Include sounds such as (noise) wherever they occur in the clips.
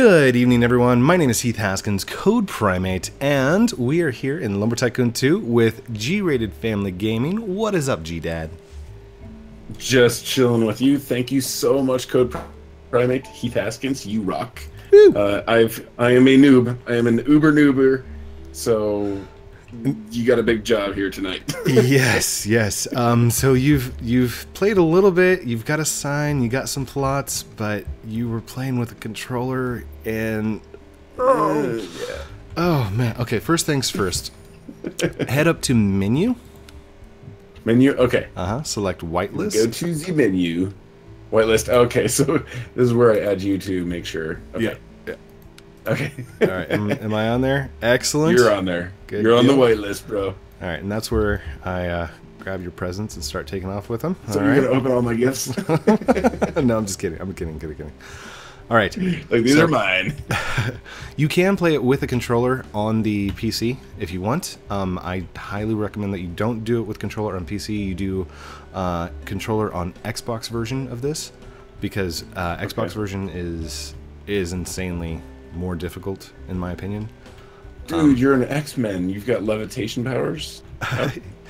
Good evening, everyone. My name is Heath Haskins, CodePrime8, and we are here in Lumber Tycoon 2 with G-Rated Family Gaming. What is up, G-Dad? Just chilling with you. Thank you so much, Code Primate. Heath Haskins, you rock. Uh, I've I am a noob. I am an Uber noober, so you got a big job here tonight. (laughs) yes, yes. Um, so you've you've played a little bit. You've got a sign. You got some plots, but you were playing with a controller, and oh, yeah. oh man. Okay, first things first. Head up to menu. Menu. Okay. Uh huh. Select whitelist. Go to the menu. Whitelist. Okay, (laughs) so this is where I add you to make sure. Okay. Yeah. Okay. (laughs) All right. Am, am I on there? Excellent. You're on there. Good You're on the deal. whitelist, bro. All right, and that's where I uh, grab your presents and start taking off with them. So All you're right. gonna open all my gifts. (laughs) no, I'm just kidding. I'm kidding. Kidding. Kidding. All right. like these So- are mine. (laughs) You can play it with a controller on the PC if you want. Um, I highly recommend that you don't do it with controller on PC. You do uh, controller on Xbox version of this because uh, Xbox Okay. version is is insanely more difficult in my opinion. Dude, Um, you're an X-Men. You've got levitation powers. (laughs)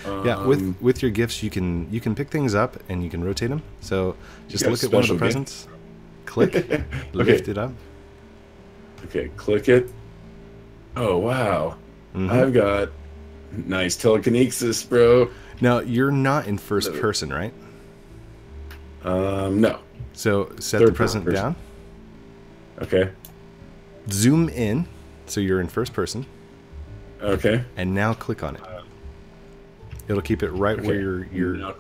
yeah, with Um, with your gifts, you can you can pick things up and you can rotate them. So just look at one of the special gift? presents, click, (laughs) lift it up. Okay, click it. Oh wow, Mhm. I've got nice telekinesis, bro. Now you're not in first No. person, right? Um, no. So set Third the present down, Okay, zoom in, so you're in first person, okay. and now click on it. It'll keep it right where your your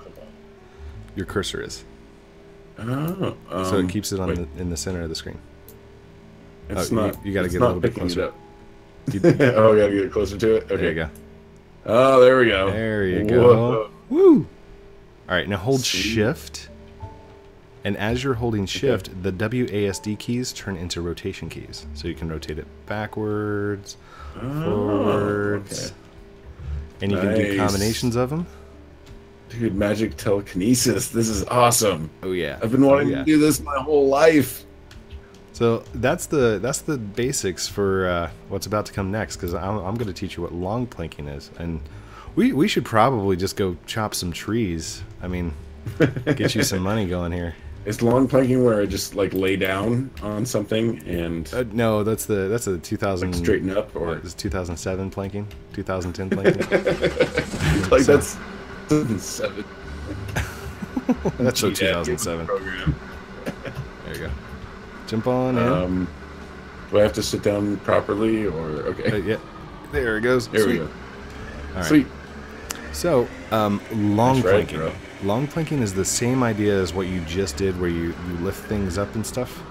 your cursor is, Oh, so um, it keeps it on the, in the center of the screen. It's oh, you- not. you gotta get a little bit closer. up. You- (laughs) oh, I gotta get closer to it. Okay. There you go. Oh, there we go. There you Whoa. go. Woo! All right, now hold. Shift, and as you're holding Shift, the WASD keys turn into rotation keys, so you can rotate it backwards, Oh, forwards, okay. and you can do combinations of them. Dude, magic telekinesis. This is awesome. Oh yeah, I've been wanting Oh, yeah. to do this my whole life. So that's the that's the basics for uh, what's about to come next. Because I'm, I'm going to teach you what long planking is, and we we should probably just go chop some trees. I mean, get you some (laughs) money going here. Is long planking where I just like lay down on something and Uh, no, that's the that's the 2000 like straighten up, or It's 2007 planking, 2010 planking. (laughs) like that's 2007. (laughs) that's so 2007. program. There you go. Jump on in. Um, do I have to sit down properly, or Uh, okay? yeah, there it goes. There Sweet. we go. All right. Sweet. So, um, long ride, planking. Long planking is the same idea as what you just did, where you, you lift things up and stuff.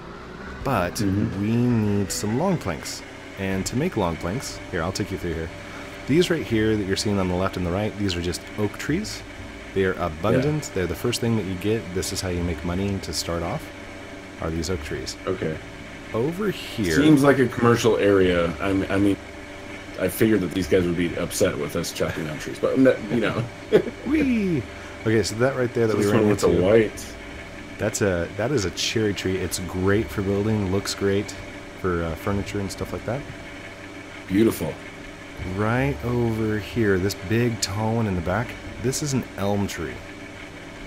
But Mm-hmm. we need some long planks. And to make long planks, here, I'll take you through here. These right here that you're seeing on the left and the right, these are just oak trees. They are abundant. They're the first thing that you get. This is how you make money to start off, are these oak trees. Okay. Over here. Seems like a commercial area. I mean, I mean, I figured that these guys would be upset with us chopping down trees, but you know, (laughs) Whee! (laughs) Okay, so that right there that we this ran one with the into. white. That's a that is a cherry tree. It's great for building. Looks great for uh, furniture and stuff like that. Beautiful. Right over here, this big tall one in the back. This is an elm tree.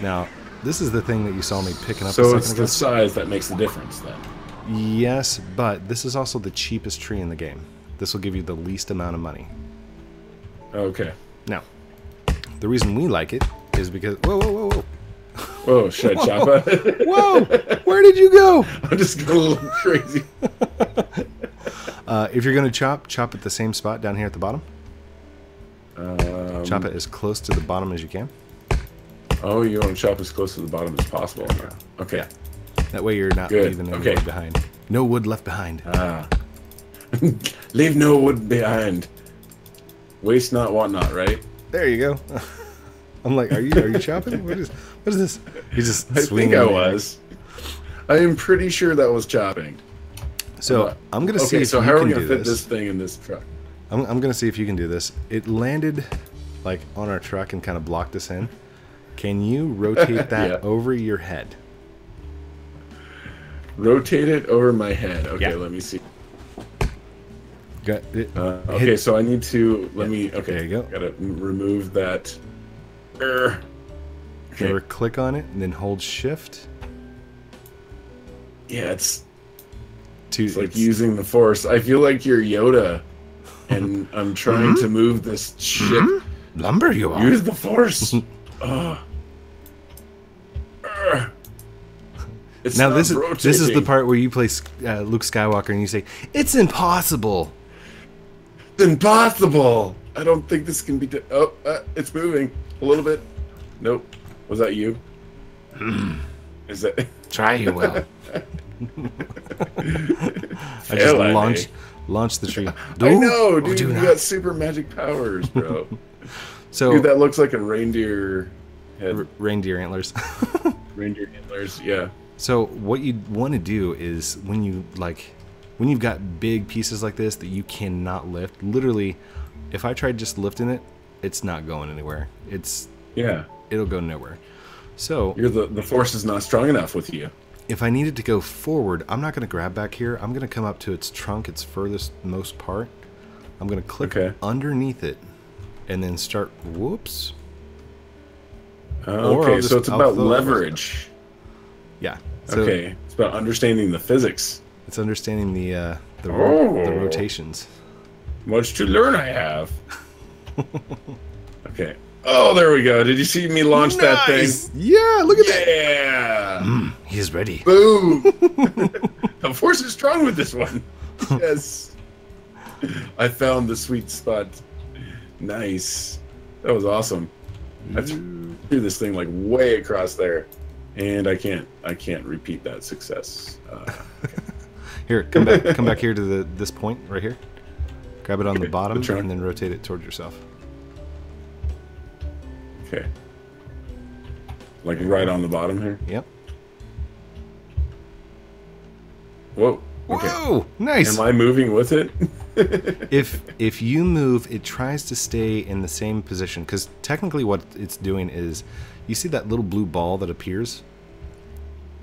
Now, this is the thing that you saw me picking up So it's ago. the size that makes the difference then. Yes, but this is also the cheapest tree in the game. This will give you the least amount of money. Okay. Now, the reason we like it is because whoa, whoa, whoa, whoa, Whoa, should I (laughs) chop whoa! Where did you go? (laughs) I'm just going a little (laughs) crazy. Uh, if you're gonna chop, chop at the same spot down here at the bottom. Um, Chop it as close to the bottom as you can. Oh, you want to chop as close to the bottom as possible. Okay. Yeah. That way you're not Good, leaving any okay. wood behind. No wood left behind. Ah. Leave no wood behind. Waste not, want not, right? There you go. I'm like, are you are you (laughs) chopping? What is what is this? He's just I think I in the air. was. I am pretty sure that was chopping. So I'm gonna see okay, if so you how are we gonna fit this. this thing in this truck? I'm, I'm gonna see if you can do this. It landed like on our truck and kind of blocked us in. Can you rotate (laughs) that Yeah. over your head? Rotate it over my head. Okay, Yeah. let me see. Got it. Uh, okay, so I need to let me. Okay, There you go. Gotta remove that. Err. Okay. Or click on it and then hold shift Yeah, it's to it's like it's- using the force. I feel like you're Yoda, (laughs) and I'm trying Mm-hmm. to move this ship. lumber you are. Use the force. (laughs) Ugh. Err. It's Now this is this is the part where you play uh, Luke Skywalker and you say it's impossible. It's impossible. I don't think this can be. Oh, uh, it's moving a little bit. Nope. Was that you? is that? (laughs) Try you will. I just I launched launched the tree. I Do- know, dude. you not. got super magic powers, bro. (laughs) So dude, that looks like a reindeer head. reindeer antlers. (laughs) reindeer antlers. Yeah. So what you want to do is when you like when you've got big pieces like this that you cannot lift, literally if I tried just lifting it, it's not going anywhere. It's Yeah. it'll go nowhere. So You're the the force is not strong enough with you. if I needed to go forward, I'm not going to grab back here. I'm going to come up to its trunk, its furthest most part. I'm going to click Okay. underneath it and then start whoops. Uh, okay, I'll so it's about throw it right leverage. Yeah. So okay, it's about understanding the physics. It's understanding the uh the, ro- the Oh. rotations. Much to learn, I have. (laughs) okay. Oh, there we go. Did you see me launch that thing? Yeah, look at that. Yeah. He is ready. Boom. (laughs) the force is strong with this one. (laughs) Yes. I found the sweet spot. Nice. That was awesome. I threw this thing like way across there, and I can't. I can't repeat that success. Uh, Here, come back come back here to the this point right here. Grab it on the bottom the and then rotate it toward yourself. okay. Like right on the bottom here. Yep. Whoa. Okay. Whoa! Nice. Am I moving with it? (laughs) if if you move, it tries to stay in the same position because technically what it's doing is, you see that little blue ball that appears.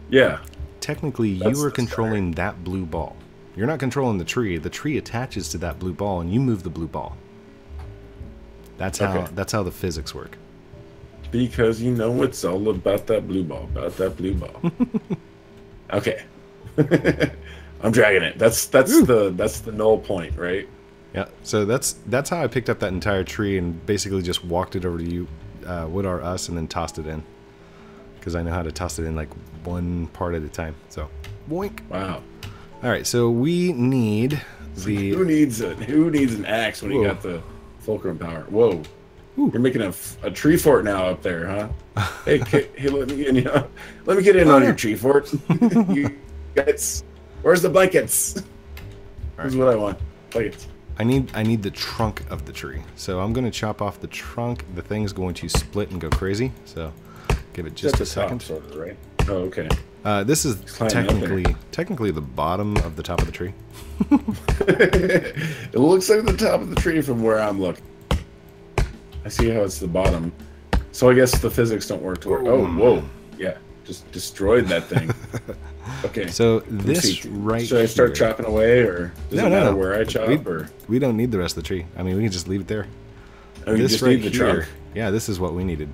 yeah. Technically, That's you are controlling that blue ball. You're not controlling the tree. The tree attaches to that blue ball, and you move the blue ball. That's how Okay. that's how the physics work. Because you know it's all about that blue ball, about that blue ball. (laughs) okay. (laughs) I'm dragging it. That's that's the that's the null point, right? Yeah, so that's that's how I picked up that entire tree and basically just walked it over to you, uh, are us, and then tossed it in, because I know how to toss it in like one part at a time. So, boink. Wow. All right, so we need the. (laughs) Who needs a who needs an axe when you got the fulcrum power? Whoa. Ooh. You're making a tree fort now up there, huh? hey, (laughs) ki- hey, let me in. You know, let me get in oh, on your tree fort. (laughs) you guys, where's the blankets? Here's what I want. Blankets. I need I need the trunk of the tree. So I'm gonna chop off the trunk. The thing's going to split and go crazy. So give it just a second. of, right? Oh, okay. Uh, this is climbing up there. technically technically the bottom of the top of the tree. (laughs) it looks like the top of the tree from where I'm looking. I see how it's the bottom. So I guess the physics don't work to work. Oh, whoa. Yeah. Just destroyed that thing. (laughs) Okay. So this right Should I start here- chopping away or does No, it no, matter no. where I chop We- or We don't need the rest of the tree. I mean, we can just leave it there. I mean, this just right here. trunk? Yeah, this is what we needed.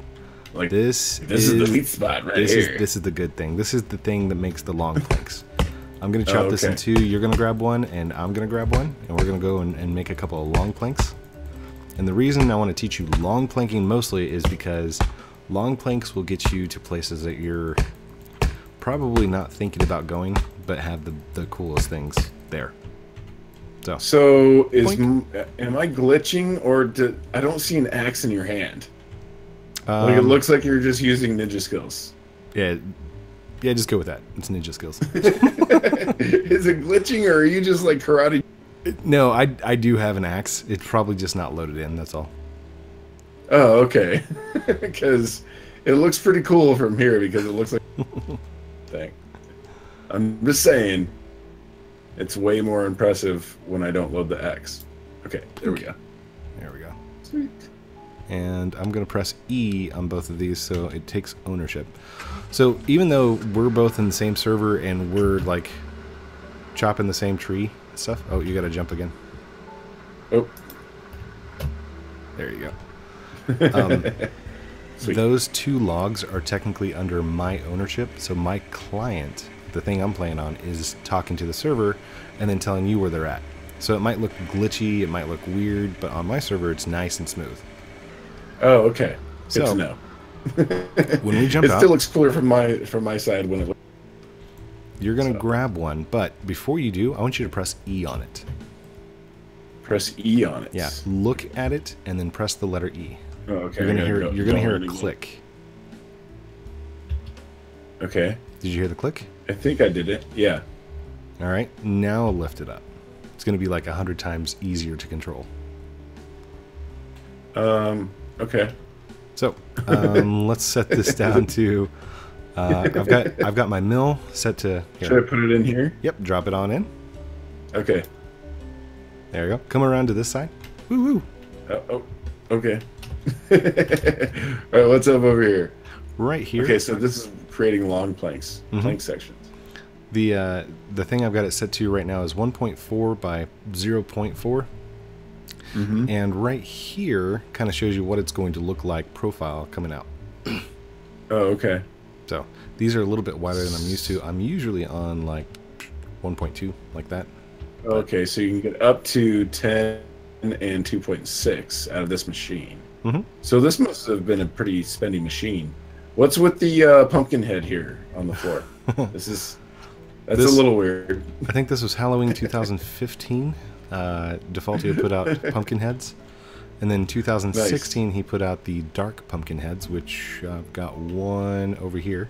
Like This this is, the sweet spot right this here. is this is the good thing. This is the thing that makes the long planks. I'm gonna chop Oh, this in two. You're gonna grab one, and I'm gonna grab one, and we're gonna go and, and make a couple of long planks. And the reason I want to teach you long planking mostly is because long planks will get you to places that you're probably not thinking about going, but have the, the coolest things there. So So is Boink. am I glitching or do, I don't see an axe in your hand? Like it um, looks like you're just using ninja skills. yeah, yeah, just go with that. It's ninja skills. (laughs) (laughs) is it glitching or are you just like karate? no, I I do have an axe. It's probably just not loaded in. That's all. Oh, okay. (laughs) Because it looks pretty cool from here because it looks like thing. I'm just saying, it's way more impressive when I don't load the X. Okay, there we go. There we go. Sweet. And I'm going to press E on both of these so it takes ownership. So even though we're both in the same server and we're like chopping the same tree and stuff. Oh, you got to jump again. Oh, There you go. (laughs) Um, those two logs are technically under my ownership. So my client, the thing I'm playing on, is talking to the server and then telling you where they're at. So it might look glitchy, it might look weird, but on my server it's nice and smooth. Oh, okay. Good So, to know. (laughs) When we jump It out, still looks clear from my from my side when it. you're going to so- grab one, but before you do, I want you to press E on it. Press E on it. Yeah, look at it and then press the letter E. Oh, okay. You're gonna hear go- you're gonna go hear a click. Okay. Did you hear the click? I think I did it. Yeah. All right, now lift it up. It's going to be like a hundred times easier to control. Um. Okay. So um, (laughs) let's set this down to. Uh, I've got I've got my mill set to. Should I put it in here? Yep, drop it on in. Okay. There you go. Come around to this side. Woo woo. Oh. oh okay. (laughs) All right. What's up over here? Right here. Okay. So this is creating long planks, Mhm. plank sections. The uh, the thing I've got it set to right now is 1.4 by 0.4, Mm-hmm. and right here kind of shows you what it's going to look like profile coming out. Oh. Okay. So these are a little bit wider than I'm used to. I'm usually on like 1.2 like that. Okay. So you can get up to ten and two point six out of this machine. Mhm. So this must have been a pretty spendy machine. What's with the uh, pumpkin head here on the floor? (laughs) this is that's This- a little weird. I think this was Halloween (laughs) 2015. Uh, Defaultio put out (laughs) pumpkin heads. And then 2016, he put out the dark pumpkin heads, which uh, I've got one over here.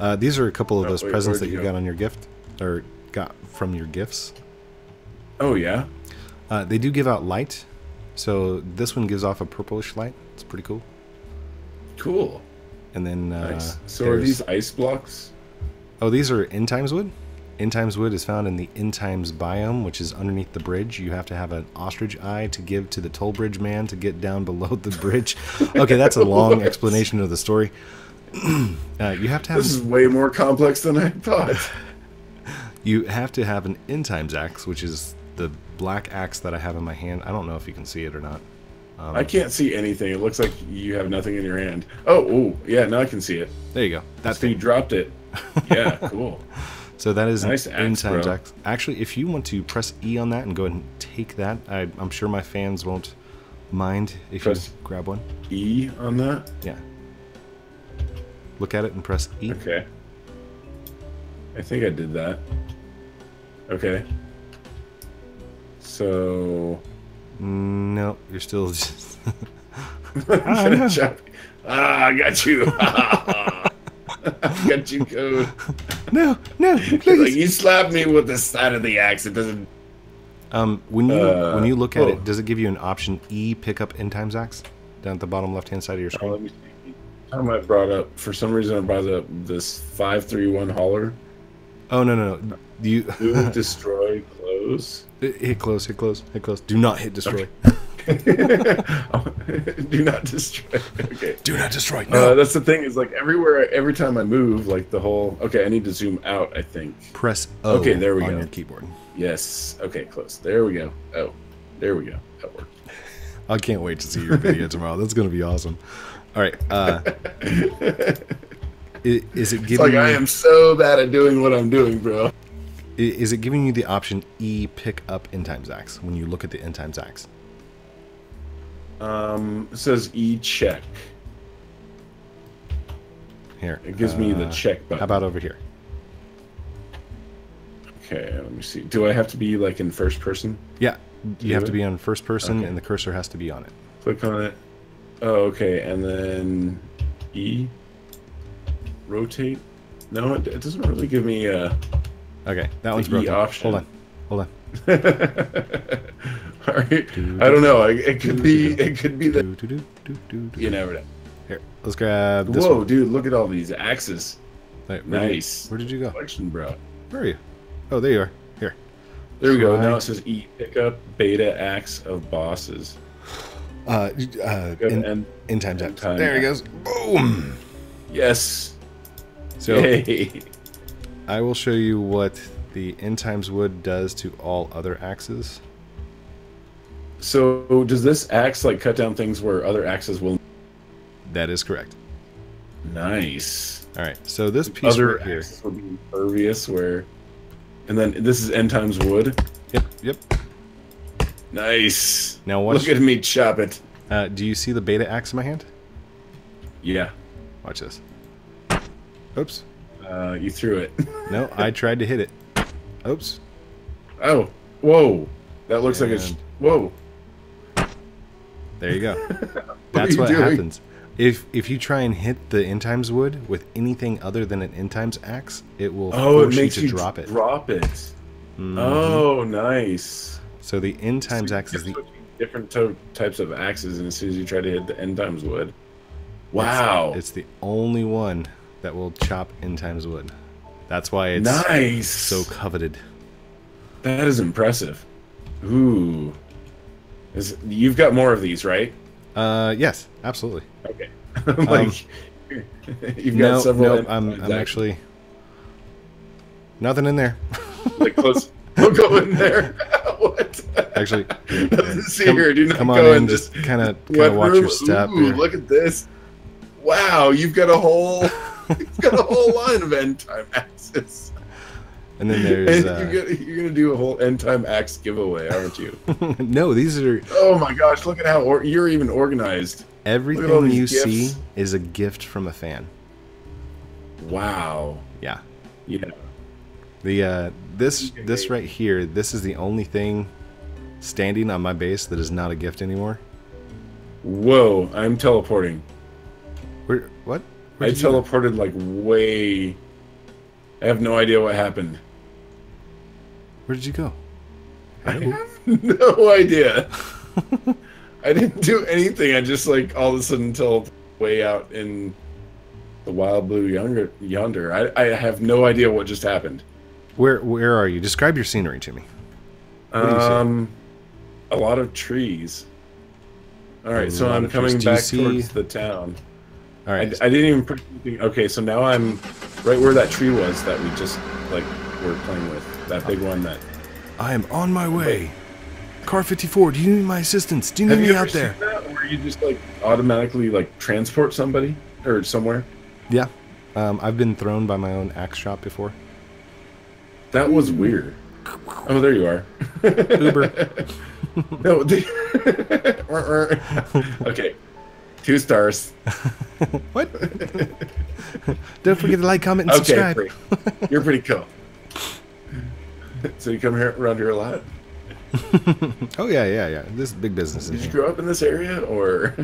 Uh, these are a couple of Oh, those wait, presents that you you go? got on your gift, or got from your gifts. Oh yeah. Uh, they do give out light. So this one gives off a purplish light. It's pretty cool. Cool. And then uh, Nice. So are these ice blocks? Oh, these are end times wood. End times wood is found in the end times biome, which is underneath the bridge. You have to have an ostrich eye to give to the toll bridge man to get down (laughs) below the bridge. Okay, that's a long explanation of the story. (clears throat) uh, you have to have This is way more complex than I thought. (laughs) you have to have an end times axe, which is the black axe that I have in my hand. I don't know if you can see it or not. Um, I can't see anything. It looks like you have nothing in your hand. Oh, ooh, yeah, now I can see it. there you go. That So you dropped it. (laughs) Yeah, cool. So that is Nice an axe, bro. axe. Actually, if you want to press E on that and go ahead and take that, I, I'm sure my fans won't mind if Press- you grab one. E on that? Yeah. Look at it and press E. Okay. I think I did that. Okay. So No, you're still just. (laughs) (laughs) I'm (laughs) gonna chop. Ah, I got you. I (laughs) got you, code. no, no, like please. you slapped me with the side of the axe. It doesn't. Um, when you Uh, when you look at oh. it, does it give you an option E pick up end times axe down at the bottom left hand side of your Oh, screen? let me see. Time I brought up for some reason I brought up this five three one hauler. Oh no no no! You Move, (laughs) destroy, close. hit close, hit close, hit close. Do not hit destroy. (laughs) Do not destroy. Okay. Do not destroy. Uh, that's the thing is like everywhere, every time I move, like the whole. Okay, I need to zoom out. I think. Press O Okay, there we on go. your keyboard. Yes. Okay, close. There we go. Oh, there we go. That worked. I can't wait to see your video (laughs) tomorrow. That's gonna be awesome. All right. Uh, (laughs) is it It's giving? like I am so bad at doing what I'm doing, bro. Is it giving you the option E pick up end times axe when you look at the end times axe? Um, it says E check. Here. It gives me the uh, check button. How about over here? Okay, let me see. Do I have to be like in first person? Yeah. You have Do to be on first person, Okay. and the cursor has to be on it. Click on it. Oh, okay, and then E. Rotate. No, it, it doesn't really give me a. Okay, that one's E broken. option. Hold on, hold on. (laughs) All right. I don't know. It, it could be. It could be that. You never know. Here, let's grab this Whoa, one. dude! Look at all these axes. Wait, where did you- Nice. where did you go? Collection, bro. Where are you? Oh, there you are. Here. There we go. Now it says E. Pick up beta axe of bosses. Uh, uh, in, end. in times end time There he goes. Boom. Yes. So Yay. I will show you what the end times wood does to all other axes. So does this axe like cut down things where other axes will? That is correct. Nice. All right. So this piece Other right here. axes will be impervious where, and then this is end times wood. Yep. Yep. Nice. Now watch. Look at me chop it. Uh, do you see the beta axe in my hand? Yeah. Watch this. Oops. Uh, you threw it. No, I (laughs) tried to hit it. Oops. oh. Whoa. That looks like a. Sh- Whoa. There you go. (laughs) That's you what happens. If if you try and hit the end times wood with anything other than an end times axe, it will Oh, it makes you you to drop it. Drop it. Mhm. Oh, nice. So the end times So axe is the different to- types of axes, and as soon as you try to hit the end times wood. Wow. It's the only one that will chop end times wood. That's why it's nice. so coveted. that is impressive. Ooh. Is, you've got more of these, right? Uh, yes, absolutely. Okay. (laughs) like, (laughs) you've got No, several. no, I'm times I'm actually nothing in there. like close. (laughs) Don't go in there. what? Actually, see come, here. Do not come go on in in, just kind of kind of watch room. your step. Ooh, here. look at this. Wow, you've got a whole, you've got a whole line of end time axes. And then there's And uh, you're, gonna, you're gonna do a whole end time axe giveaway, aren't you? (laughs) no. These are oh my gosh, look at how or- you're even organized. everything you gifts. see is a gift from a fan. Wow. Yeah. Yeah. The uh, this this right here, this is the only thing standing on my base that is not a gift anymore. Whoa, I'm teleporting. Where what? I Where'd go? teleported like way. I have no idea what happened. Where did you go? I have (laughs) no idea. I didn't do anything. I just like all of a sudden teleported way out in the wild blue yonder. Yonder. I, I have no idea what just happened. Where where are you? Describe your scenery to me. What do you see? Um, a lot of trees. All right, so I'm coming back towards the town. All I. I didn't even. press anything- Okay, so now I'm right where that tree was that we just like were playing with. That big one that. I am on my way. Car 54, do you need my assistance? Do you need Have me you ever out there? seen that where you just like automatically like transport somebody or somewhere? Yeah. Um, I've been thrown by my own axe shop before. That was weird. Oh, there you are. Uber. (laughs) no. (laughs) The... okay, two stars. (laughs) what? Don't forget to like, comment, and Okay, subscribe. You're pretty cool. so you come here around here a lot? (laughs) Oh yeah, yeah, yeah. This is big business Did you here. grow up in this area, or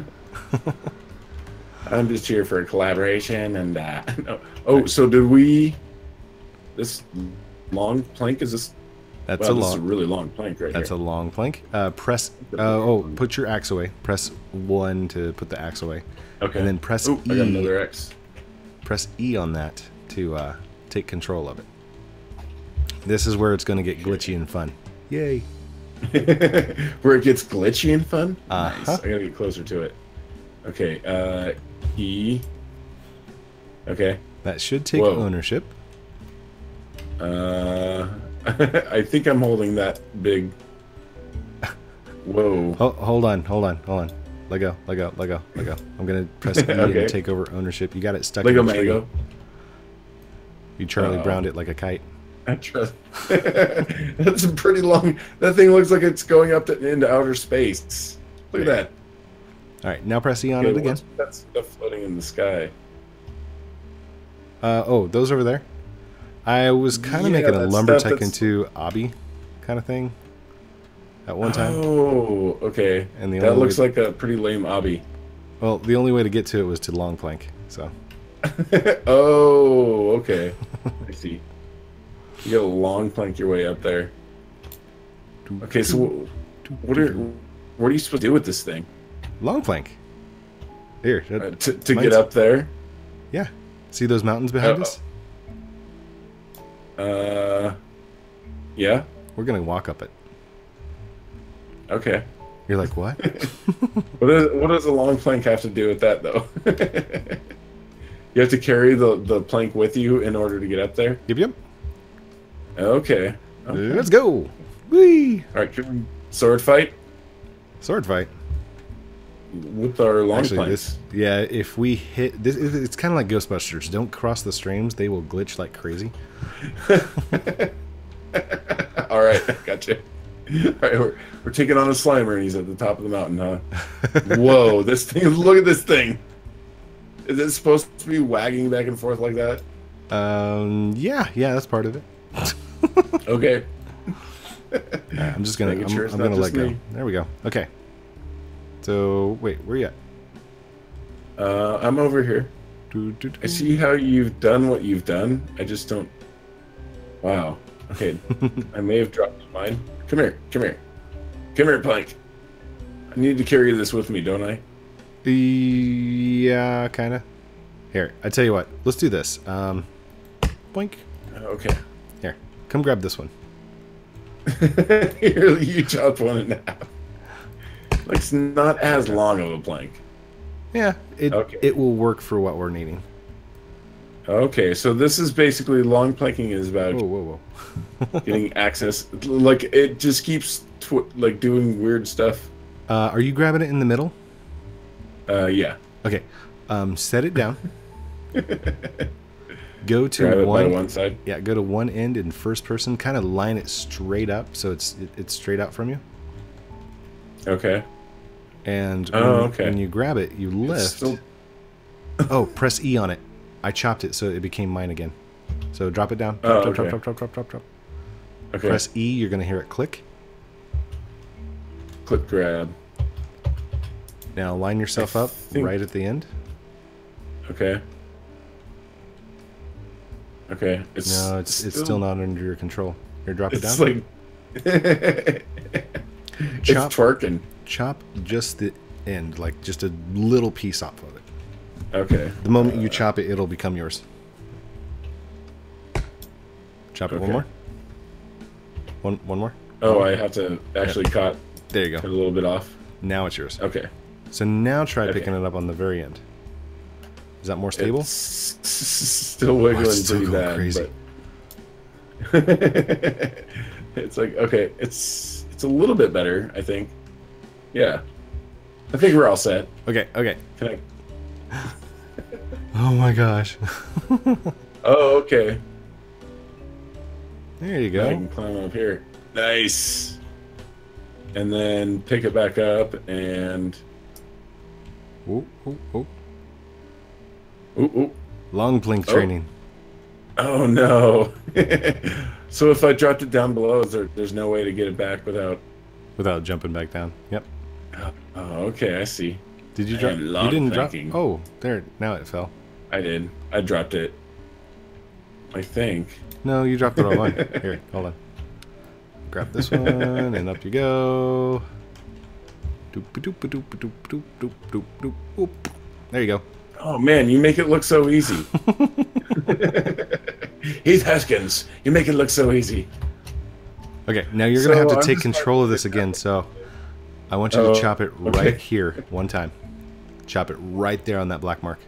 (laughs) I'm just here for a collaboration and uh, no. oh, so did we? This long plank is this? That's wow, a this is a long. really long plank right That's a long plank. Uh, press. Uh, oh, put your axe away. Press one to put the axe away, okay, and then press Ooh, I got E. another X. press E on that to uh, take control of it. This is where it's going to get glitchy and fun. Yay! (laughs) Where it gets glitchy and fun. Uh-huh. Nice. I gotta get closer to it. Okay, uh, E. Okay. That should take Whoa. ownership. Uh, (laughs) I think I'm holding that big. Whoa. Hold on, hold on, hold on. Let go, let go, let go, let go. I'm gonna press E (laughs) Okay. and take over ownership. You got it stuck Lego in mango. You Charlie Uh-oh. Browned it like a kite. I trust. (laughs) That's a pretty long. That thing looks like it's going up to, into outer space. Look at that. All right, now press E on Okay, it again. what's that stuff floating in the sky? Uh, oh, those over there. I was kind of Yeah, making a that's lumber stuff tech into obby kind of thing at one time. Oh, okay. And the that looks way- like a pretty lame obby. Well, the only way to get to it was to long plank. So (laughs) oh, okay. I see. You got a long plank your way up there. Okay, so wh- what are what are you supposed to do with this thing long plank. Here, uh, to, to get up there? yeah. See those mountains behind Uh, us? Uh, yeah. We're gonna walk up it. Okay. You're like, what? (laughs) What does what does a long plank have to do with that though? (laughs) you have to carry the the plank with you in order to get up there. yep, yep. Okay. okay. Let's go. Whee! All right. Sword fight Sword fight. With our long Actually, this, yeah, if we hit this, it's kind of like Ghostbusters. Don't cross the streams; they will glitch like crazy. (laughs) All right, gotcha. All right, we're, we're taking on a Slimer, and he's at the top of the mountain, huh? (laughs) Whoa, this thing! (laughs) Look at this thing. Is it supposed to be wagging back and forth like that? Um, yeah, yeah, that's part of it. Okay. Alright, I'm just gonna, I'm, sure I'm gonna let just go. There we go. Okay. So wait, where you at? Uh, I'm over here. Do, do, do. I see how you've done what you've done. I just don't. Wow. Okay. (laughs) I may have dropped mine. Come here. Come here. Come here, Plank. I need to carry this with me, don't I? Yeah, kind of. Here, I tell you what. Let's do this. Um, boink. Okay. Here, come grab this one. (laughs) here, you chopped one in half. It's not as long of a plank. Yeah, it Okay. it will work for what we're needing. Okay, so this is basically long planking is about Whoa, whoa, whoa. (laughs) getting access. Like it just keeps tw- like doing weird stuff. Uh, are you grabbing it in the middle? Uh, yeah. Okay. Um, set it down. (laughs) go to one, one side. Yeah, go to one end in first person. Kind of line it straight up, so it's it, it's straight out from you. Okay. And Oh, when, okay. when you grab it, you lift. still- (laughs) oh, press E on it. I chopped it so it became mine again. So drop it down. Oh, Drop, drop, okay. drop, drop, drop, drop, drop. Okay. Press E. You're gonna hear it click. Click grab. Now line yourself I up think- right at the end. Okay. Okay. It's No, it's it's still not under your control. Here, drop it down. (laughs) It's like it's Chop. twerking. Chop just the end, like just a little piece off of it. Okay. The moment you chop it, it'll become yours. Chop it one more. One one more. Oh, I have to actually cut There you cut a little bit off. Now it's yours. Okay. So now try Okay. picking it up on the very end. Is that more stable? It's still wiggling Oh, it's still pretty bad. crazy. but- (laughs) it's like okay, it's it's a little bit better, I think. Yeah. I think we're all set. Okay, okay. I Oh my gosh. (laughs) Oh, okay. there you go. I can climb up here. Nice. And then pick it back up and Ooh, ooh, ooh. ooh, ooh. Long plank Oh. training. Oh no. (laughs) so if I dropped it down below, is there, there's no way to get it back without Without jumping back down. Yep. Oh, okay, I see. Did you drop? You didn't thinking. drop. Oh, there. Now it fell. I did. I dropped it. I think. No, you dropped it wrong one. (laughs) Here, hold on. Grab this one, and up you go. There you go. Oh man, you make it look so easy. (laughs) Heath Haskins, you make it look so easy. Okay, now you're so, gonna have to I'm take control of this again. So I want you Oh, to chop it right okay. here one time. Chop it right there on that black mark.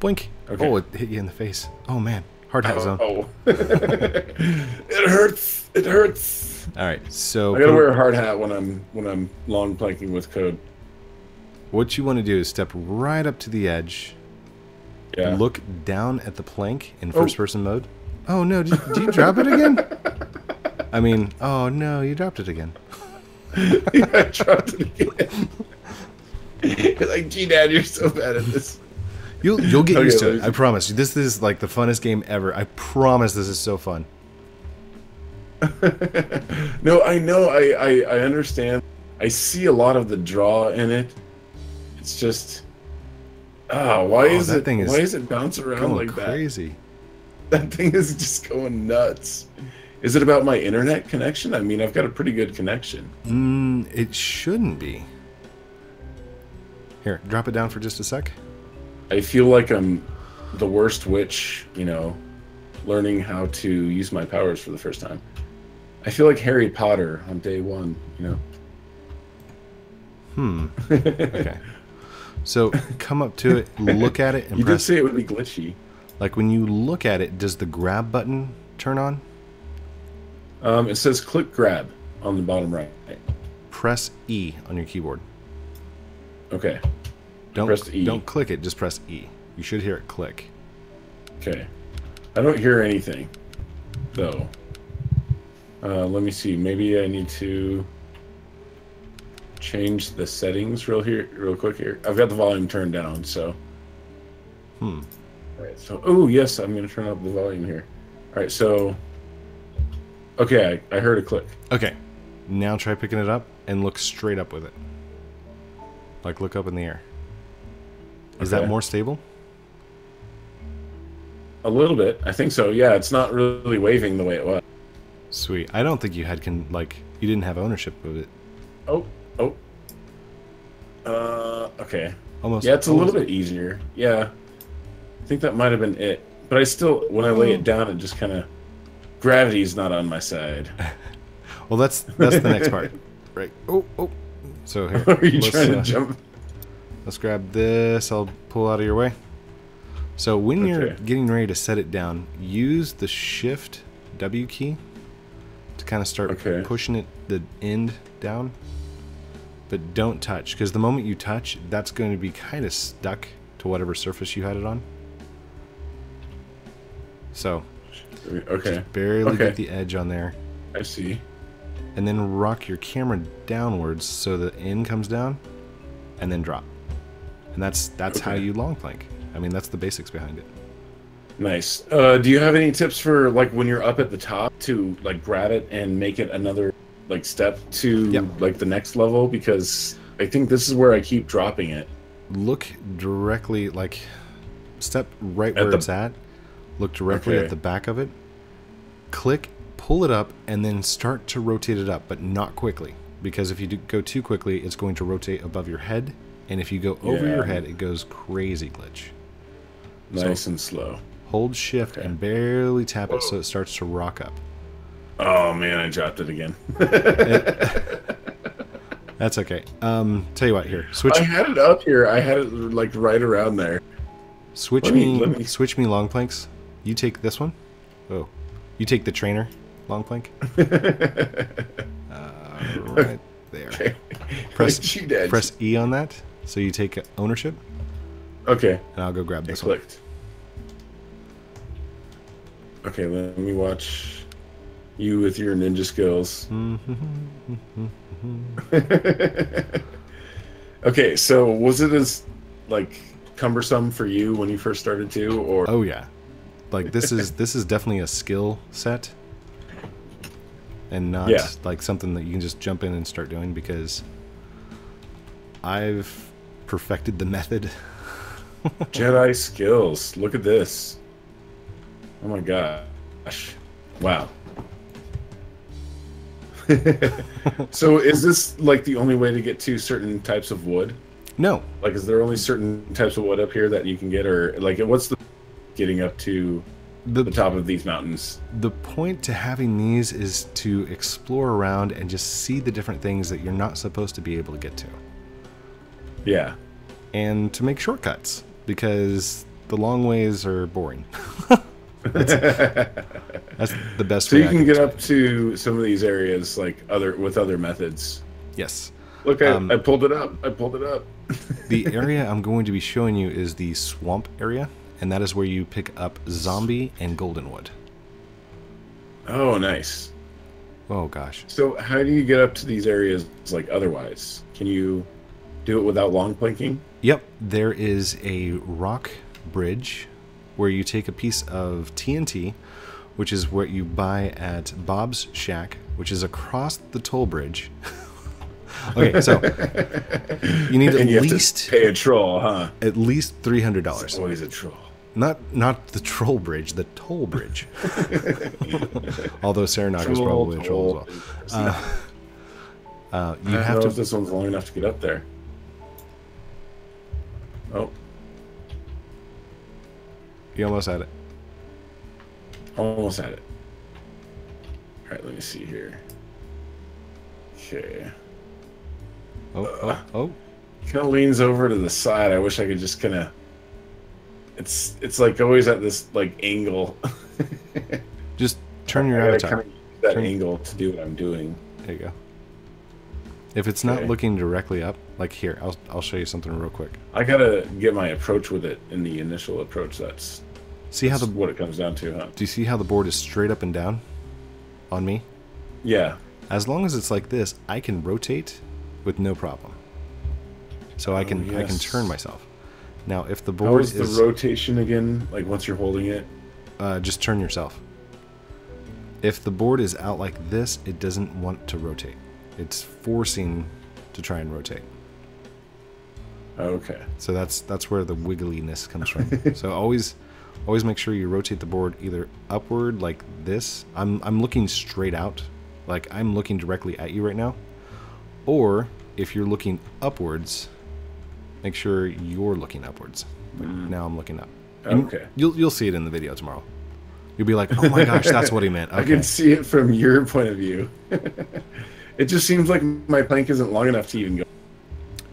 Boink. Okay. Oh, it hit you in the face. Oh man, hard hat oh, zone. Oh, (laughs) it hurts. It hurts. All right, so I gotta wear a hard hat when I'm when I'm long planking with code. what you want to do is step right up to the edge. Yeah. Look down at the plank in Oh. first person mode. Oh no, did, did you drop it again? (laughs) I mean, oh no, you dropped it again. (laughs) I dropped it again. (laughs) You're like, gee, Dad, you're so bad at this. You'll you'll get Okay, used to it. I promise. you. This is like the funnest game ever. I promise this is so fun. (laughs) No, I know. I, I I understand. I see a lot of the draw in it. It's just ah, why is Oh, that it thing is why is it bounce around like crazy. that? That thing is just going nuts. Is it about my internet connection? I mean, I've got a pretty good connection. Mm, it shouldn't be. Here, drop it down for just a sec. I feel like I'm the worst witch, you know, learning how to use my powers for the first time. I feel like Harry Potter on day one. You know. Hmm. (laughs) Okay. So come up to it, look at it, and You did press. say it would be glitchy. Like when you look at it, does the grab button turn on? Um, it says click grab on the bottom right. Press E on your keyboard. Okay. Don't Press E. don't click it. Just press E. You should hear it click. Okay. I don't hear anything, though. Uh, let me see. Maybe I need to change the settings real here, real quick here. I've got the volume turned down, so. Hmm. All right. So, oh yes, I'm gonna turn up the volume here. All right. So. Okay, I, I heard a click. Okay. Now try picking it up and look straight up with it. Like look up in the air. Is that more stable? A little bit, I think so. Yeah, it's not really waving the way it was. Sweet. I don't think you had can like you didn't have ownership of it. Oh, oh. Uh, okay. Almost. Yeah, it's a little bit easier. Yeah, I think that might have been it. But I still, when I lay it down, it just kind of gravity's not on my side. (laughs) Well, that's that's the next part. (laughs) Right. Oh, oh. So here. (laughs) Are you let's, trying to uh, jump? Let's grab this. I'll pull out of your way. So when you're getting ready to set it down, use the Shift W key to kind of start Okay. pushing it the end down. But don't touch, because the moment you touch, that's going to be kind of stuck to whatever surface you had it on. So Okay, barely Okay. get the edge on there, I see. and then rock your camera downwards so the end comes down, and then drop. And that's that's how you long plank. I mean, that's the basics behind it. Nice. Uh, do you have any tips for like when you're up at the top to like grab it and make it another like step to Yep. like the next level? Because I think this is where I keep dropping it. look directly like step right At where the- it's at look directly Okay. at the back of it click pull it up and then start to rotate it up but not quickly because if you do go too quickly it's going to rotate above your head and if you go over Yeah. your head it goes crazy glitch So- Nice and slow. hold shift Okay. and barely tap it so it starts to rock up Oh man, I dropped it again. (laughs) that's okay um tell you what here switch I had it up here. I had it like right around there. switch let me, me- switch me long planks you take this one. Oh, you take the trainer long plank? (laughs) Uh, right there. Okay. Press- (laughs) press E on that so you take ownership. Okay, and I'll go grab this one. clicked. Okay, let me watch you with your ninja skills. (laughs) okay, so was it as like cumbersome for you when you first started to, or? Oh yeah like this is this is definitely a skill set and not Yeah. like something that you can just jump in and start doing because I've perfected the method (laughs) Jedi skills? Look at this. Oh my gosh! Wow. (laughs) so is this like the only way to get to certain types of wood? no Like, is there only certain types of wood up here that you can get, or like, what's the getting up to the the top of these mountains? The point to having these is to explore around and just see the different things that you're not supposed to be able to get to. Yeah. And to make shortcuts because the long ways are boring. (laughs) (laughs) That's the best So you I can get up to some of these areas like other with other methods. Yes. Look, I, Um, I pulled it up. I pulled it up. (laughs) The area I'm going to be showing you is the swamp area, and that is where you pick up zombie and goldenwood. Oh, nice. Oh gosh. So how do you get up to these areas like otherwise? Can you do it without long planking? Yep, there is a rock bridge where you take a piece of TNT, which is what you buy at Bob's Shack, which is across the toll bridge. (laughs) okay, so (laughs) you need at and have least to pay a troll, huh? at least three hundred dollars. Always a troll. Not not the troll bridge, the toll bridge. (laughs) Although Seranok is probably a troll as well. Uh, uh, you I don't have know to if this one's long enough to get up there. Oh, You almost had it. almost had it. All right, let me see here. Okay. Oh, oh, oh. Kind of leans over to the side. I wish I could just kind of. It's it's like always at this like angle. (laughs) Just turn your I avatar. kinda that Turn- angle to do what I'm doing. There you go. If it's not Okay. looking directly up, like here, I'll, I'll show you something real quick. I gotta get my approach with it in the initial approach. That's, See how that's the what it comes down to, huh? do you see how the board is straight up and down on me? Yeah. As long as it's like this, I can rotate with no problem. So I Oh, can I can turn myself. Now, if the board is is, the rotation again? Like once you're holding it? uh, just turn yourself. If the board is out like this, it doesn't want to rotate. It's forcing to try and rotate. Okay. So that's that's where the wiggliness comes from. (laughs) so always always make sure you rotate the board either upward like this. I'm I'm looking straight out, like I'm looking directly at you right now. Or if you're looking upwards, make sure you're looking upwards. Like, mm. Now I'm looking up. And Okay. You'll you'll see it in the video tomorrow. You'll be like, "Oh my gosh, that's what he meant." (laughs) I can see it from your point of view. (laughs) it just seems like my plank isn't long enough to even go.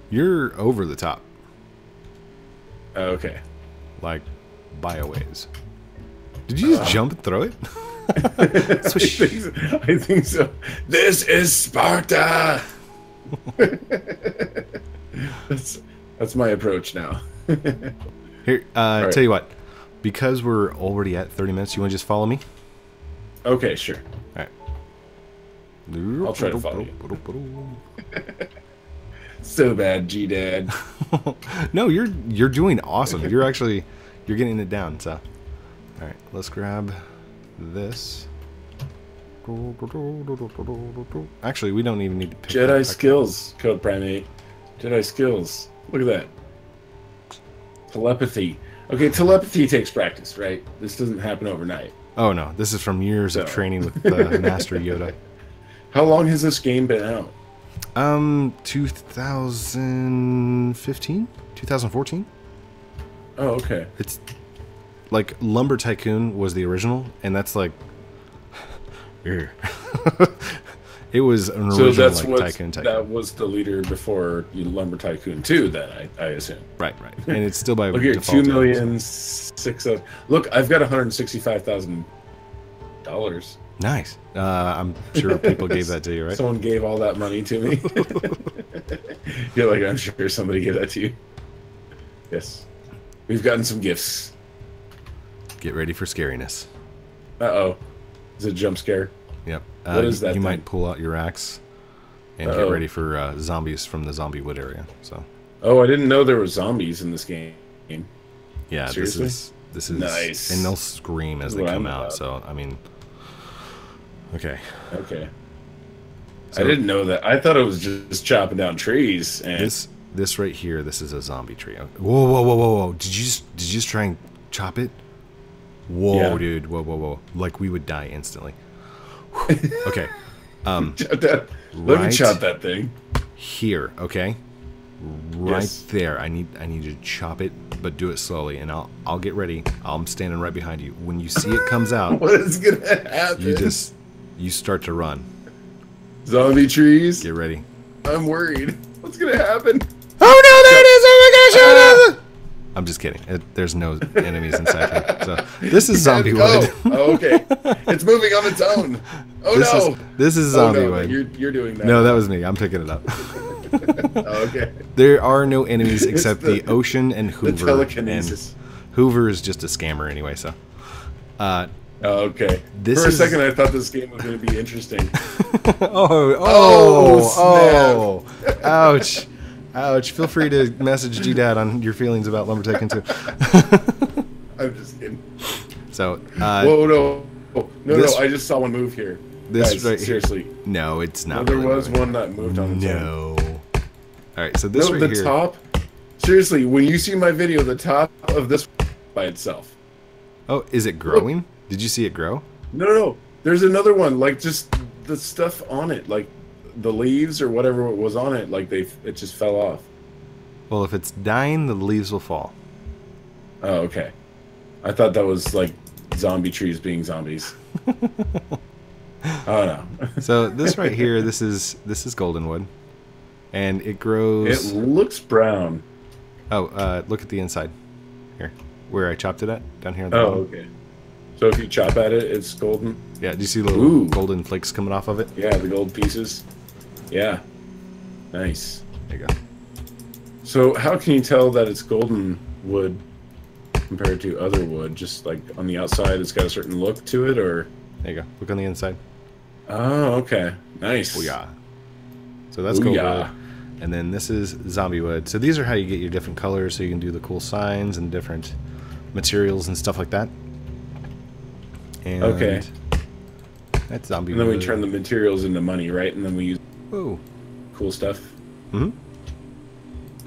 You're over the top, Okay. like bioways. Did you just uh. jump and throw it? I (laughs) think, so. I think so. This is Sparta. that's that's my approach now. (laughs) Here, uh, right. tell you what. Because we're already at 30 minutes, you want to just follow me? Okay, sure. All right. I'll try to follow you. (laughs) So bad, G Dad. (laughs) no, you're you're doing awesome. You're actually you're getting it down. So, all right, let's grab this. Actually, we don't even need to pick Jedi skills, CodePrime8. Jedi skills. Look at that. Telepathy. Okay, telepathy takes practice, right? This doesn't happen overnight. Oh no, this is from years of training with uh, (laughs) Master Yoda. How long has this game been out? Um, 2015, 2014. Oh, okay. It's like Lumber Tycoon was the original, and that's like (laughs) (laughs) it was an So original that's like what Tycoon Tycoon. that was the leader before you Lumber Tycoon 2, then I, I assume. Right, right, and it's still by (laughs) Look here, Defaultio. two million six of. Look, I've got one hundred sixty-five thousand dollars. Nice. Uh, I'm sure people gave that to you, right? Someone gave all that money to me. (laughs) You're like, I'm sure somebody gave that to you. Yes, we've gotten some gifts. Get ready for scariness. Uh oh, is it a jump scare? Yep. Uh, What is you- that You thing? might pull out your axe and Uh-oh. get ready for uh, zombies from the zombie wood area. So Oh, I didn't know there were zombies in this game. yeah, Seriously? this is this is Nice. and they'll scream as they come I'm out. about. So I mean, okay. Okay. So- I didn't know that. I thought it was just chopping down trees. And This this right here, this is a zombie tree. Whoa, whoa, whoa, whoa, whoa! Did you just did you just try and chop it? Whoa, Yeah. dude! Whoa, whoa, whoa! Like we would die instantly. (laughs) okay, um, (laughs) Chop that- let me chop that thing. here, okay, right Yes. there. I need I need you to chop it, but do it slowly, and I'll I'll get ready. I'm standing right behind you. When you see it comes out, (laughs) What is gonna happen? you just you start to run. zombie trees. Get ready. I'm worried. What's gonna happen? Oh no, there it is! Oh my gosh! Oh no! I'm just kidding. It, there's no enemies inside here. So this is (laughs) zombie oh, wood. oh, okay. It's moving on its own. (laughs) Oh This no. is this is oh zombie no, wood. you're you're doing that. No, that was me. I'm picking it up. (laughs) Oh, okay. there are no enemies except the- the, ocean and The Hoover. telekinesis. And Hoover is just a scammer anyway. So, uh, Oh, okay. This For a is- second, I thought this game was going to be interesting. oh, Oh, oh, oh, ouch, ouch. Feel free to message G Dad on your feelings about Lumber Tycoon 2. (laughs) I'm just kidding. so, uh, Whoa, no, no, no, this- no! I just saw one move here. this Guys, right here- seriously, no, it's no, not. there really was moving. one that moved on its own. No. All right, so this no, right the here. top. Seriously, when you see my video, the top of this by itself. Oh, is it growing? Did you see it grow? No, no, no. There's another one. Like just the stuff on it, like the leaves or whatever was on it, like they it just fell off. Well, if it's dying, the leaves will fall. Oh, okay. I thought that was like zombie trees being zombies. Oh no. (laughs) So this right here, this is this is golden wood, and it grows. It looks brown. oh, uh, look at the inside, here, where I chopped it at, down here. On the Oh, bottom. okay. So if you chop at it, it's golden. Yeah, do you see little Ooh. golden flakes coming off of it? Yeah, the gold pieces. Yeah. Nice. There you go. So how can you tell that it's golden wood compared to other wood? Just like on the outside, it's got a certain look to it, or? There you go. Look on the inside. Oh, okay. Nice. Yeah. So that's Booyah. wood. And then this is zombie wood. So these are how you get your different colors, so you can do the cool signs and different materials and stuff like that. And Okay. That's zombie And then we turn the materials into money, right? And then we use Whoa. cool stuff. Mhm.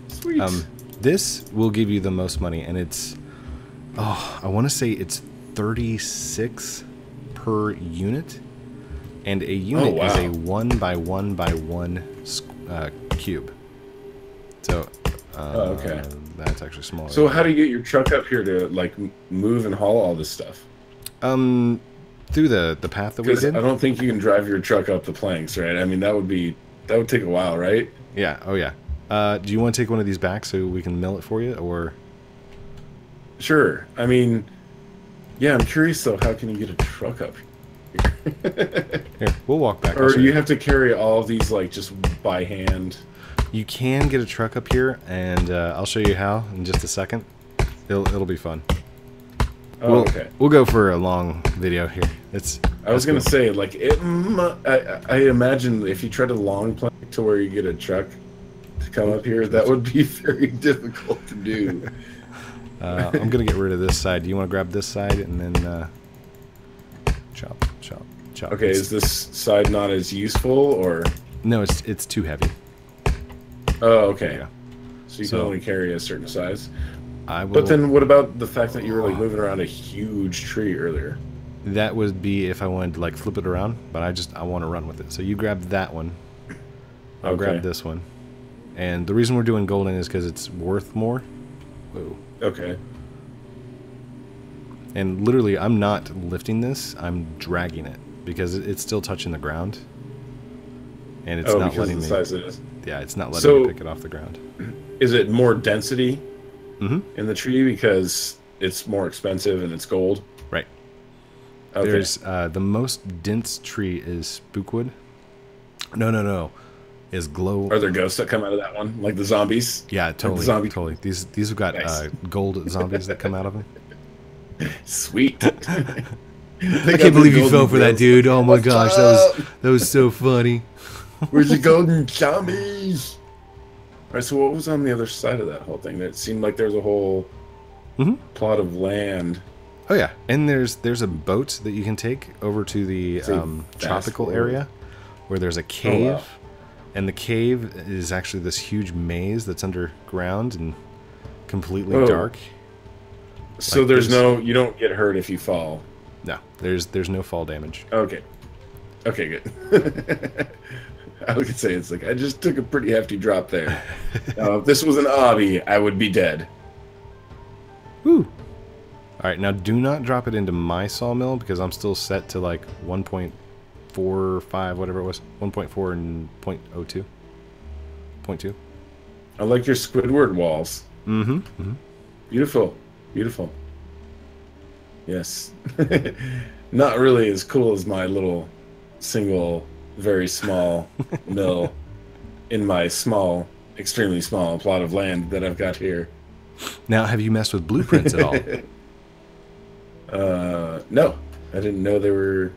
Sweet. Um, this will give you the most money, and it's oh, I want to say it's thirty six per unit, and a unit is wow. a one by one by one squ- uh, cube. So, uh, Oh, okay. that's actually smaller. so how do you get your truck up here to like move and haul all this stuff? um, through the the path that we did. I don't think you can drive your truck up the planks, right? I mean, that would be that would take a while, right? Yeah. Oh yeah. Uh, do you want to take one of these back so we can mill it for you, or Sure. I mean, yeah, I'm curious though. How can you get a truck up here? (laughs) here we'll walk back. Or you have to carry all of these like just by hand? You can get a truck up here, and uh, I'll show you how in just a second. It'll it'll be fun. Oh, we'll, okay. We'll go for a long video here. It's. I was gonna that's say like it. I, I imagine if you tried a long plank to where you get a truck to come up here, that would be (laughs) very difficult to do. (laughs) Uh, I'm gonna get rid of this side. Do you want to grab this side and then uh, chop, chop, chop? Okay, It's- is this side not as useful or? no, it's it's too heavy. Oh, okay. Yeah. So you So- can only carry a certain size. I will. But then, what about the fact that you were like moving around a huge tree earlier? that would be if I wanted to like flip it around, but I just I want to run with it. So you grab that one. I'll Okay. grab this one. And the reason we're doing golden is because it's worth more. Whoa. Okay. And literally, I'm not lifting this. I'm dragging it because it's still touching the ground. And it's oh, not letting me. size it is. Yeah, it's not letting So- me pick it off the ground. Is it more density hmm in the tree because it's more expensive and it's gold? Right. Okay. There's uh, the most dense tree is spookwood. No, no, no, is glow. Are there ghosts that come out of that one, like the zombies? yeah, totally, zombie- totally. These these have got Nice. uh, gold zombies that come out of them. (laughs) Sweet. (laughs) I can't believe you fell for that, dude. Oh my What's gosh, that was that was so funny. Where's the (laughs) golden zombies? Right. So what was on the other side of that whole thing? That seemed like there was a whole Mhm. plot of land. Oh yeah, and there's there's a boat that you can take over to the um, tropical world. area, where there's a cave, wow. and the cave is actually this huge maze that's underground and completely Whoa. dark. So Like, there's there's- no, you don't get hurt if you fall. No, there's there's no fall damage. Okay. Okay, good. (laughs) (laughs) I would say it's like I just took a pretty hefty drop there. Now, if this was an obby, I would be dead. Woo! All right, now do not drop it into my sawmill because I'm still set to like 1.45, whatever it was, 1.4 and 0.02, 0.2. I like your Squidward walls. Mm-hmm. mm-hmm. Beautiful, beautiful. Yes, (laughs) not really as cool as my little single, very small (laughs) mill in my small, extremely small plot of land that I've got here. Now, have you messed with blueprints at all? (laughs) Uh, no, I didn't know they were.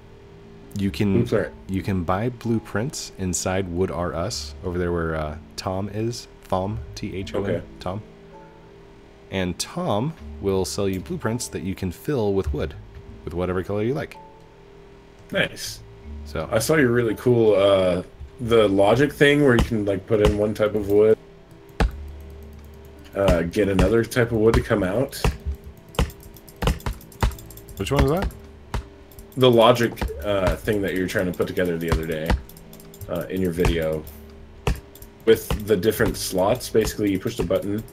You can Oops, you can buy blueprints inside Wood R Us over there where uh, Tom is. Thom T H O M Okay. Tom. And Tom will sell you blueprints that you can fill with wood, with whatever color you like. Nice. So I saw your really cool uh the logic thing where you can like put in one type of wood, uh, get another type of wood to come out. which one is that? The logic uh, thing that you were trying to put together the other day uh, in your video with the different slots. Basically, you pushed a button,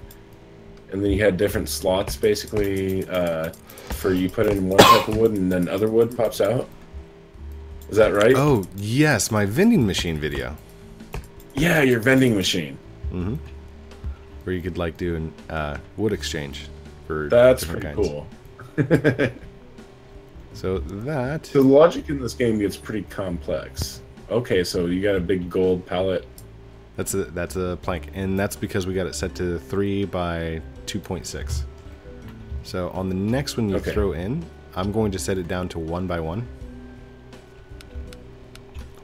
and then you had different slots. Basically, uh, for you put in one type of wood, and then other wood pops out. Is that right? Oh yes, my vending machine video. Yeah, your vending machine. Mm-hmm. Where you could like do an uh, wood exchange for That's different pretty kinds. cool. (laughs) So that The logic in this game gets pretty complex. Okay, so you got a big gold pallet. that's a that's a plank, and that's because we got it set to three by two point six. So on the next one you Okay. throw in, I'm going to set it down to one by one.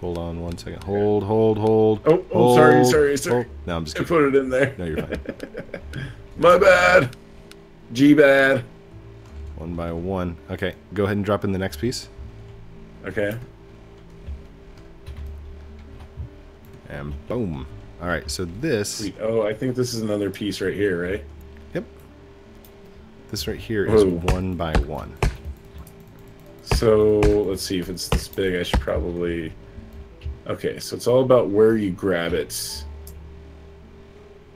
Hold on one second. Hold, hold, hold. Oh, oh, sorry, hold, sorry, sorry. hold. No, I'm just I kidding. put it in there. No, you're fine. (laughs) My bad. G bad. one by one. Okay, go ahead and drop in the next piece. Okay. And boom. All right, so this, Sweet. Oh, I think this is another piece right here, right? yep, this right here is Whoa. one by one. So let's see if it's this big. I should probably. Okay, so it's all about where you grab it.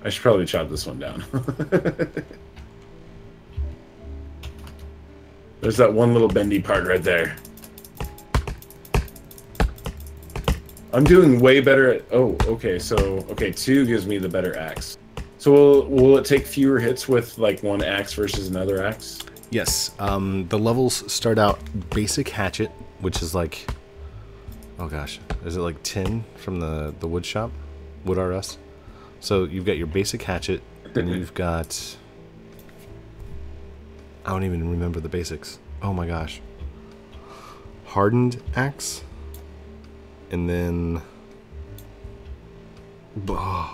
I should probably chop this one down. (laughs) There's that one little bendy part right there. I'm doing way better at. Oh, okay. So okay, two gives me the better axe. So will will it take fewer hits with like one axe versus another axe? Yes, um, the levels start out basic hatchet, which is like, oh gosh, is it like 10 from the, the wood shop? Wood R Us? So you've got your basic hatchet, and you've got, I don't even remember the basics. Oh my gosh. Hardened axe, and then, blah,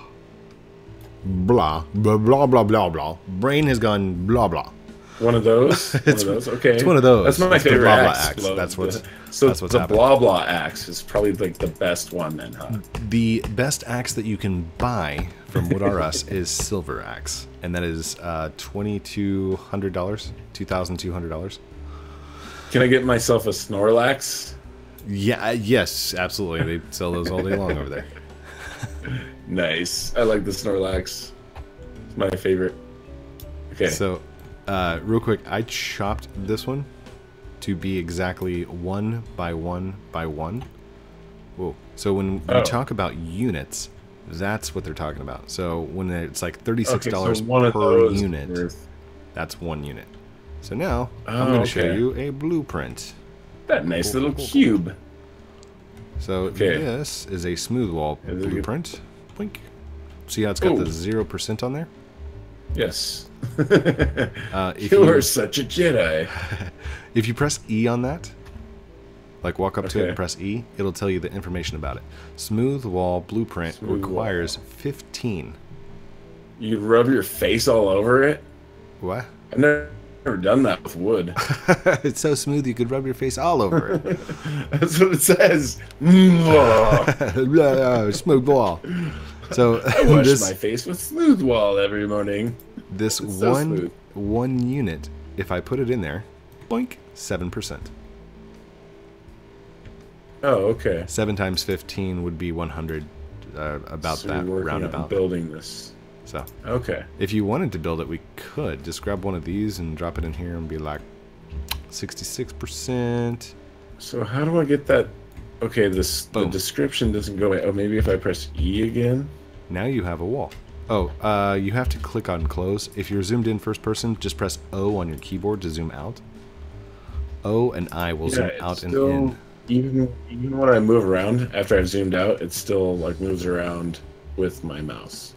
blah, blah, blah, blah, blah. Brain has gone blah, blah. One of those. (laughs) one It's- of those. Okay. it's one of those. That's my It's favorite axe. axe. That's what's- (laughs) so that's what's the happening. blah blah axe is probably like the best one then, huh? The best axe that you can buy from Wood R Us is Silver Axe, and that is uh, twenty two hundred dollars, two thousand two hundred dollars. Can I get myself a Snorlax? Yeah, uh, yes, absolutely. They sell those all day long over there. (laughs) Nice. I like the Snorlax. It's my favorite. Okay. So, uh, real quick, I chopped this one to be exactly one by one by one. Whoa. So when we Oh. talk about units, that's what they're talking about. So when it's like thirty-six okay, dollars so one per unit, worth- that's one unit. So now I'm Oh, going to show you a blueprint. That nice little cube. So Okay. this is a smooth wall Is a- blueprint. Blink. See how it's got Oh. the zero percent on there? Yes. (laughs) Uh, if you you are such a Jedi. (laughs) if you press E on that, like walk up to it and press E, it'll tell you the information about it. Smooth wall blueprint Smooth requires 15. You rub your face all over it. What? I've never, never done that with wood. (laughs) it's so smooth you could rub your face all over it. That's what it says. Smooth wall. So I wash this my face with smooth wall every morning. This It's one one unit, if I put it in there, boink, seven percent. Oh, okay. Seven times fifteen would be one hundred, uh, about so that you're working on roundabout. building this. So Okay. if you wanted to build it, we could just grab one of these and drop it in here and be like sixty-six percent. So how do I get that? Okay, this the description doesn't go away. Oh, maybe if I press E again. Now you have a wall. Oh, uh, you have to click on close. If you're zoomed in first person, just press O on your keyboard to zoom out. O and I will zoom it's out and in. Even even when I move around after I've zoomed out, it still like moves around with my mouse.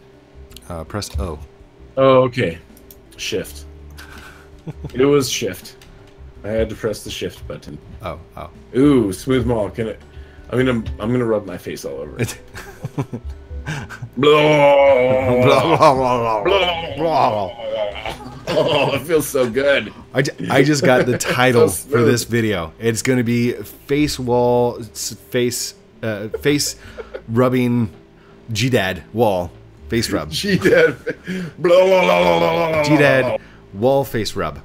Uh, press O. Oh, okay. Shift. it was shift. I had to press the shift button. Oh, oh. Ooh, smooth mall. Can it? I'm gonna I'm gonna rub my face all over it. (laughs) (laughs) (laughs) (laughs) Blah. Blah, blah, blah, blah, blah. Oh, it feels so good. I, I just got the title So for this video. It's going to be face wall, face, uh, face rubbing G Dad wall, face rub. G dad. Blah, blah, blah, blah, blah, blah, G Dad wall face rub.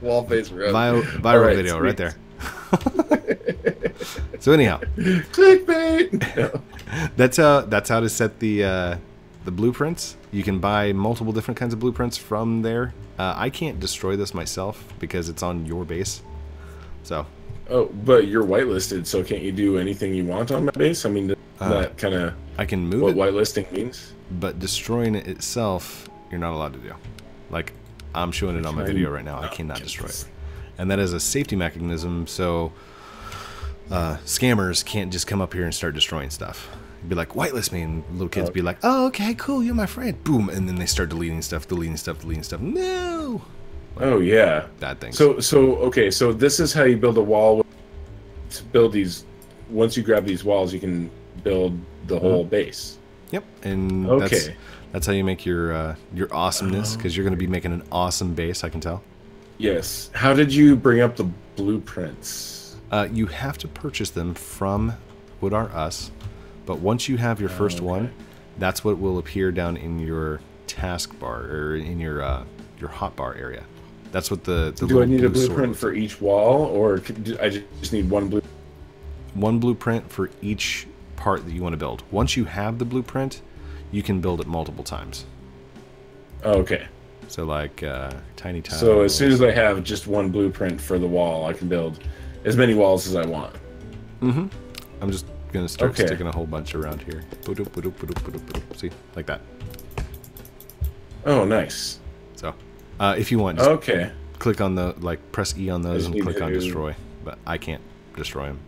Wall face rub. Viral, viral Alright, video sweet. right there. So anyhow, Clickbait. (laughs) That's how that's how to set the uh, the blueprints. You can buy multiple different kinds of blueprints from there. Uh, I can't destroy this myself because it's on your base, So Oh, but you're whitelisted, so can't you do anything you want on my base? I mean, Uh, that kind of I can move what it, whitelisting means. but destroying it itself, you're not allowed to do. Like I'm showing it on my video right now. I cannot destroy it, and that is a safety mechanism. So uh, scammers can't just come up here and start destroying stuff. Be like, whitelist me, and little kids Oh. be like, oh, okay, cool, you're my friend. Boom, and then they start deleting stuff, deleting stuff, deleting stuff. No, Oh yeah. bad things. So so okay, so this is how you build a wall. To build these, once you grab these walls, you can build the whole base. Yep, and that's Okay. that's how you make your uh, your awesomeness because you're going to be making an awesome base. I can tell. Yes. How did you bring up the blueprints? Uh, you have to purchase them from Wood Us, but once you have your first okay. one, that's what will appear down in your taskbar or in your uh, your hotbar area. That's what the, the Do I need a blueprint for each wall, or do I just need one blue? one blueprint for each part that you want to build. Once you have the blueprint, you can build it multiple times. Oh, okay. So like uh, tiny tiles. So as soon as I have just one blueprint for the wall, I can build as many walls as I want. Mm-hmm. I'm just gonna start Okay. sticking a whole bunch around here. See, like that. Oh, nice. So, uh, if you want, just Okay. click on the like, press E on those and click on destroy. But I can't destroy them.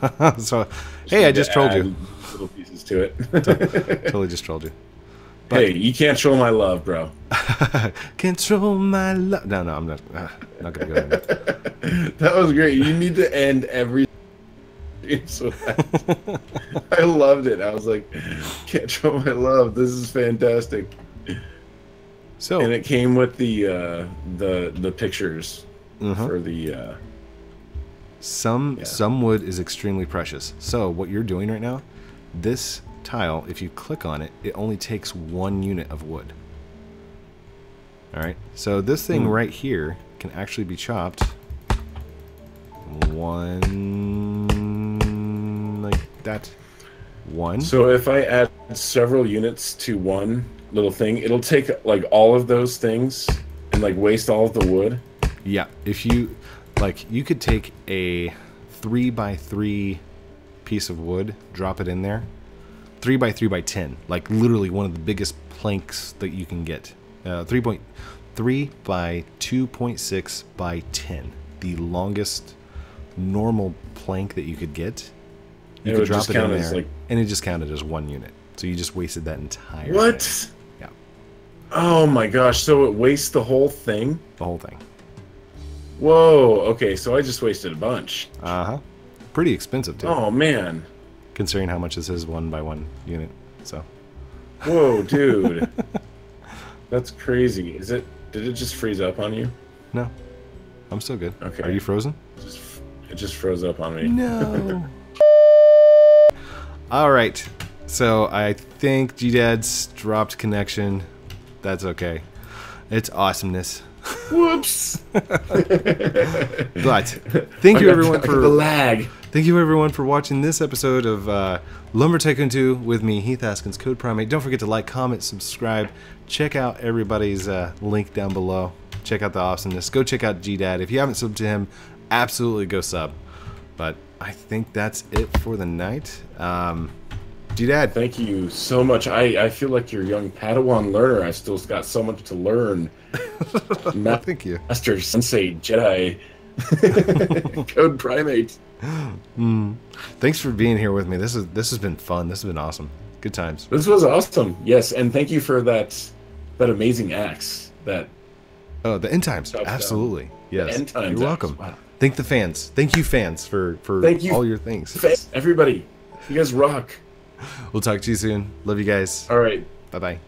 But (laughs) so, hey, I just trolled you. Little pieces to it. Totally (laughs) just trolled you. Hey, you can't show my love, bro. (laughs) Control my love. No, no, I'm not. Uh, not gonna go there. (laughs) That was great. You need to end every. So (laughs) I loved it. I was like, can't show my love. This is fantastic. So, And it came with the uh, the the pictures uh-huh. for the. Uh, Some Yeah. some wood is extremely precious. So what you're doing right now, this tile, if you click on it, it only takes one unit of wood. All right. So this thing Hmm. right here can actually be chopped one like that. One. so if I add several units to one little thing, it'll take like all of those things and like waste all of the wood. Yeah, if you like, you could take a three by three piece of wood, drop it in there, three by three by ten, like literally one of the biggest planks that you can get. Uh, three point three by two point six by ten, the longest normal plank that you could get. You It could drop it in there, like- and it just counted as one unit. So you just wasted that entire. What? thing. Yeah, Oh my gosh! So it wastes the whole thing. the whole thing. Whoa. Okay, so I just wasted a bunch. Uh huh. Pretty expensive too, Oh man. Considering how much this is one by one unit. So. Whoa, (laughs) dude. That's crazy. Is it? Did it just freeze up on you? No, I'm still good. Okay. Are you frozen? It just, it just froze up on me. No. (laughs) All right. So I think G Dad's dropped connection. That's okay. It's awesomeness. Whoops. (laughs) But thank you everyone the- I got for the lag. Thank you everyone for watching this episode of uh, Lumber Tycoon 2 with me, Heath Haskins, CodePrime8. Don't forget to like, comment, subscribe. Check out everybody's uh, link down below. Check out the awesomeness. Go check out G Dad. If you haven't subbed to him, absolutely go sub. But I think that's it for the night. Um, G Dad, Thank you so much. I, I feel like your young Padawan learner. I still got so much to learn. (laughs) Thank you. Master Sensei Jedi. (laughs) CodePrime8. Hmm. Thanks for being here with me. This is this has been fun. This has been awesome. Good times. This was awesome. Yes, and thank you for that that amazing axe. That Oh, the end times. Absolutely. Yes. end times You're welcome. Wow. Thank the fans. Thank you, fans, for for Thank you. all your things. everybody, you guys rock. We'll talk to you soon. Love you guys. All right. Bye bye.